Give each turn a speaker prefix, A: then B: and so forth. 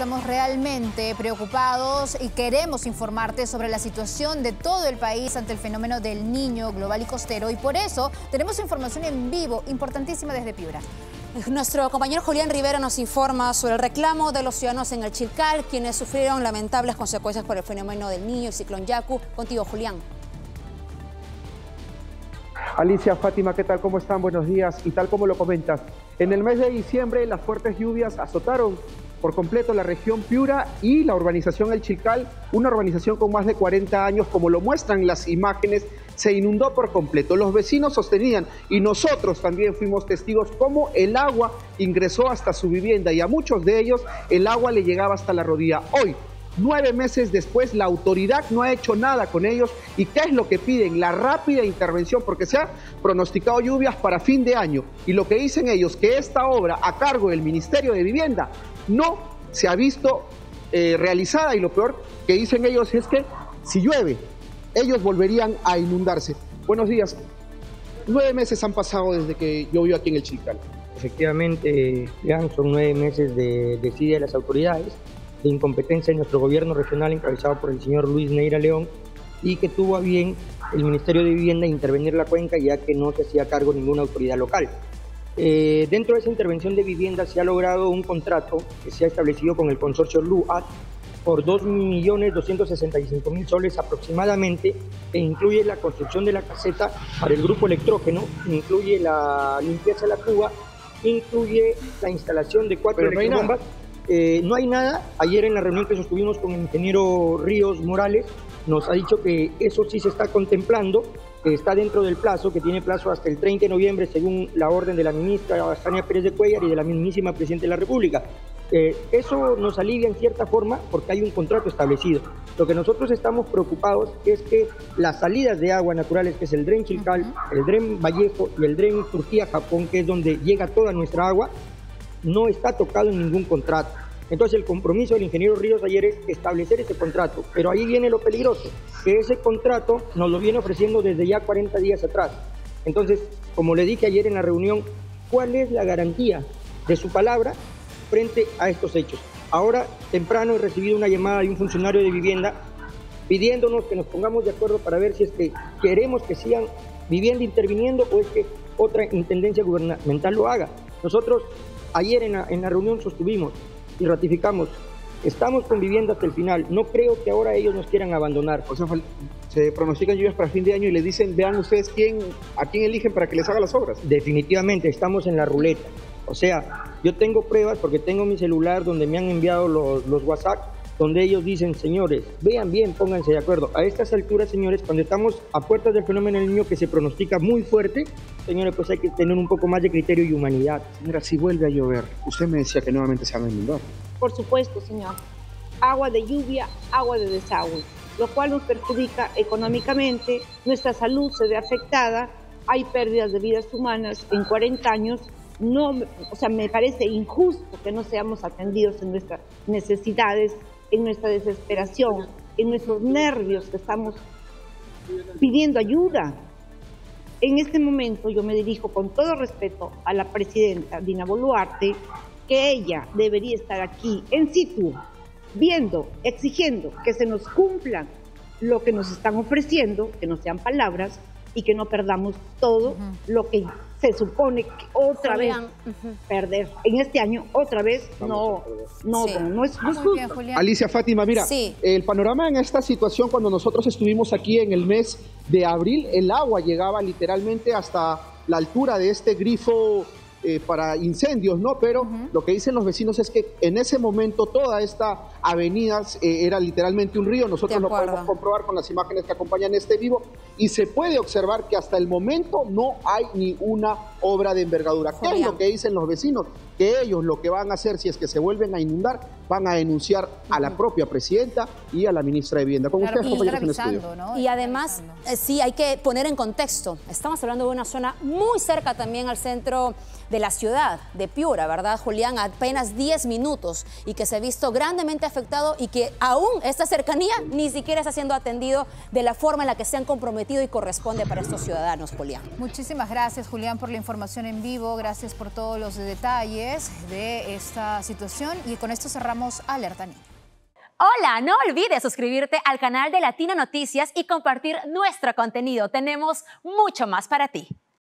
A: Estamos realmente preocupados y queremos informarte sobre la situación de todo el país ante el fenómeno del niño global y costero y por eso tenemos información en vivo importantísima desde Piura.
B: Nuestro compañero Julián Rivera nos informa sobre el reclamo de los ciudadanos en el Chilcal, quienes sufrieron lamentables consecuencias por el fenómeno del niño y ciclón Yaku. Contigo, Julián.
C: Alicia, Fátima, ¿qué tal? ¿Cómo están? Buenos días. Y tal como lo comentas, en el mes de diciembre las fuertes lluvias azotaron por completo la región Piura y la urbanización El Chilcal, una urbanización con más de 40 años, como lo muestran las imágenes, se inundó por completo. Los vecinos sostenían y nosotros también fuimos testigos cómo el agua ingresó hasta su vivienda y a muchos de ellos el agua le llegaba hasta la rodilla. Hoy, Nueve meses después, la autoridad no ha hecho nada con ellos. ¿Y qué es lo que piden? La rápida intervención, porque se ha pronosticado lluvias para fin de año. Y lo que dicen ellos, que esta obra a cargo del Ministerio de Vivienda no se ha visto eh, realizada. Y lo peor que dicen ellos es que si llueve, ellos volverían a inundarse. Buenos días. Nueve meses han pasado desde que llovió aquí en el Chilcal.
D: Efectivamente, ya son nueve meses de desidia de las autoridades de incompetencia en nuestro gobierno regional encabezado por el señor Luis Neira León y que tuvo a bien el Ministerio de Vivienda intervenir la cuenca ya que no se hacía cargo ninguna autoridad local. Eh, dentro de esa intervención de vivienda se ha logrado un contrato que se ha establecido con el consorcio LUAT por 2.265.000 soles aproximadamente, e incluye la construcción de la caseta para el grupo electrógeno, incluye la limpieza de la cuba, incluye la instalación de cuatro electrobombas. Eh, no hay nada. Ayer en la reunión que sostuvimos con el ingeniero Ríos Morales, nos ha dicho que eso sí se está contemplando, que está dentro del plazo, que tiene plazo hasta el 30 de noviembre, según la orden de la ministra Tania Pérez de Cuellar y de la mismísima Presidenta de la República. Eh, eso nos alivia en cierta forma porque hay un contrato establecido. Lo que nosotros estamos preocupados es que las salidas de agua naturales, que es el Dren Chilcal, el Dren Vallejo y el Dren Turquía-Japón, que es donde llega toda nuestra agua, no está tocado en ningún contrato. Entonces el compromiso del ingeniero Ríos ayer es establecer ese contrato, pero ahí viene lo peligroso, que ese contrato nos lo viene ofreciendo desde ya 40 días atrás. Entonces, como le dije ayer en la reunión, ¿cuál es la garantía de su palabra frente a estos hechos? Ahora, temprano he recibido una llamada de un funcionario de vivienda pidiéndonos que nos pongamos de acuerdo para ver si es que queremos que sigan viviendo interviniendo o es que otra intendencia gubernamental lo haga. Nosotros ayer en en la reunión sostuvimos y ratificamos, estamos conviviendo hasta el final, no creo que ahora ellos nos quieran abandonar.
C: O sea, se pronostican lluvias para fin de año y le dicen, vean ustedes quién, a quién eligen para que les haga las obras.
D: Definitivamente, estamos en la ruleta. O sea, yo tengo pruebas porque tengo mi celular donde me han enviado los, los WhatsApp donde ellos dicen, señores, vean bien, pónganse de acuerdo. A estas alturas, señores, cuando estamos a puertas del fenómeno del niño que se pronostica muy fuerte, señores, pues hay que tener un poco más de criterio y humanidad.
C: Señora, si vuelve a llover, usted me decía que nuevamente se va a inundar.
E: Por supuesto, señor. Agua de lluvia, agua de desagüe, lo cual nos perjudica económicamente, nuestra salud se ve afectada, hay pérdidas de vidas humanas en 40 años no, o sea, me parece injusto que no seamos atendidos en nuestras necesidades en nuestra desesperación, en nuestros nervios que estamos pidiendo ayuda. En este momento yo me dirijo con todo respeto a la presidenta Dina Boluarte, que ella debería estar aquí en situ, viendo, exigiendo que se nos cumplan lo que nos están ofreciendo, que no sean palabras y que no perdamos todo lo que se supone que otra vez perder. En este año, otra vez, no, no, no, es, justo.
C: Alicia Fátima, mira, el panorama en esta situación, cuando nosotros estuvimos aquí en el mes de abril, el agua llegaba literalmente hasta la altura de este grifo eh, para incendios, ¿no? Pero lo que dicen los vecinos es que en ese momento toda esta avenida eh, era literalmente un río. Nosotros lo podemos comprobar con las imágenes que acompañan este vivo y se puede observar que hasta el momento no hay ni una obra de envergadura. ¿Qué es lo que dicen los vecinos? Que ellos lo que van a hacer si es que se vuelven a inundar, van a denunciar a la propia presidenta y a la ministra de Vivienda. Con ustedes, compañeros en estudio.
B: Y además, eh, sí, hay que poner en contexto. Estamos hablando de una zona muy cerca también al centro de la ciudad de Piura, ¿verdad, Julián? Apenas 10 minutos y que se ha visto grandemente afectado y que aún esta cercanía ni siquiera está siendo atendido de la forma en la que se han comprometido y corresponde para estos ciudadanos, Julián.
A: Muchísimas gracias, Julián, por la información en vivo. Gracias por todos los detalles de esta situación. Y con esto cerramos Alerta Niño.
F: Hola, no olvides suscribirte al canal de Latino Noticias y compartir nuestro contenido. Tenemos mucho más para ti.